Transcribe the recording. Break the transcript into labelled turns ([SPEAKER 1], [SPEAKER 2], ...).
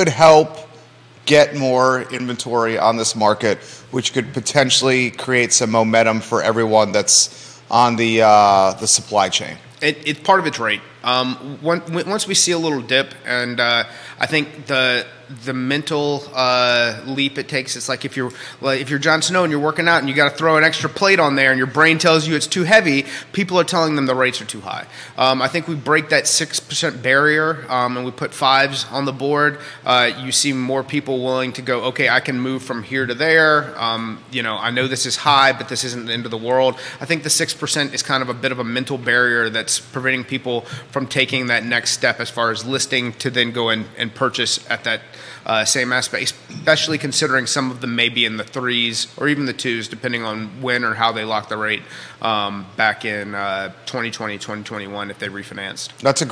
[SPEAKER 1] could help get more inventory on this market, which could potentially create some momentum for everyone that's on the uh, the supply chain.
[SPEAKER 2] It, it, part of it's rate. Um, once we see a little dip, and uh, I think the the mental uh, leap it takes. It's like if you're like if you're Jon Snow and you're working out and you got to throw an extra plate on there, and your brain tells you it's too heavy. People are telling them the rates are too high. Um, I think we break that six percent barrier, um, and we put fives on the board. Uh, you see more people willing to go. Okay, I can move from here to there. Um, you know, I know this is high, but this isn't the end of the world. I think the six percent is kind of a bit of a mental barrier that's preventing people from taking that next step as far as listing to then go in and purchase at that uh, same aspect, especially considering some of them may be in the threes or even the twos, depending on when or how they lock the rate um, back in uh, 2020, 2021 if they refinanced.
[SPEAKER 1] That's a great.